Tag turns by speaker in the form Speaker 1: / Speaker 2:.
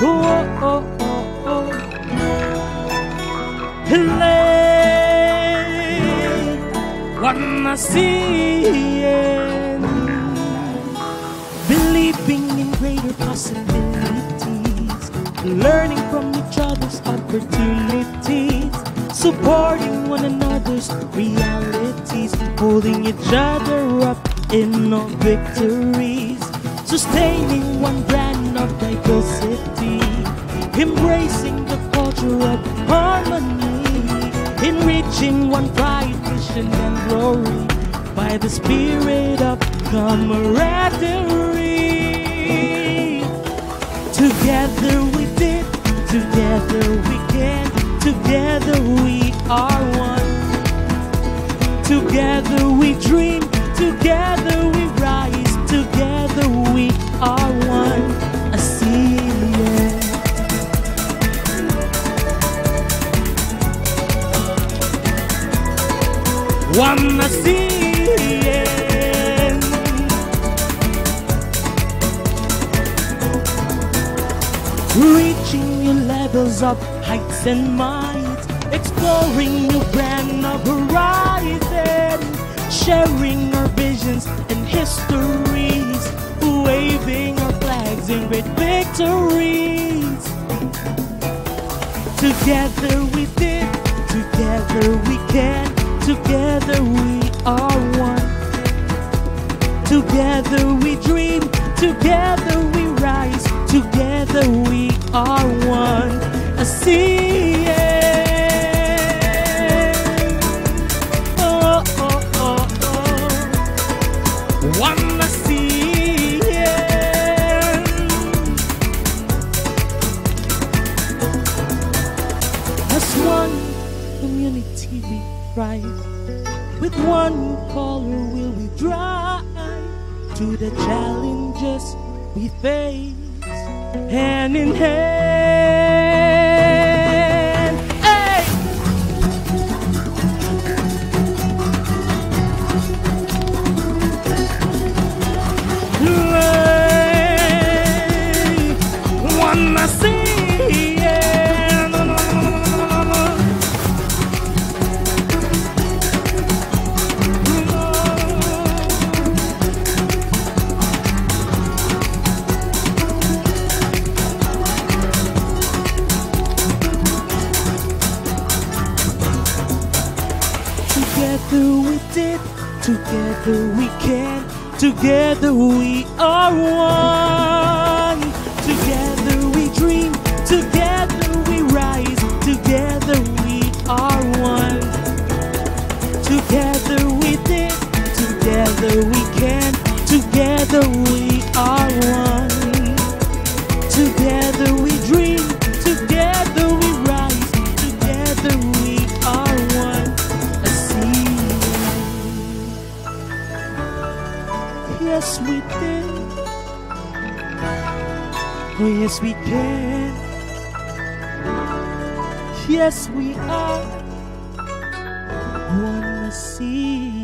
Speaker 1: Oh, oh, oh, oh. Play One ASEAN. Believing in greater possibilities, learning from each other's opportunities, supporting one another's realities, holding each other up in all victories, sustaining one brand of diversity, embracing the culture of harmony, enriching one pride, vision, and glory by the spirit of camaraderie. Together we did, together we can, together we are one. Together we dream, together we One ASEAN. Reaching new levels of heights and might exploring new brand of horizon, sharing our visions and histories, waving our flags in great victories. Together we As one community we thrive, with one color will we drive to the challenges we face, hand in hand. Together we did, together we can, together we are one. Together we dream, together we rise, together we are one. Together we did, together we can, together we are one. We did. Oh, yes, we can. Yes, we are. One ASEAN.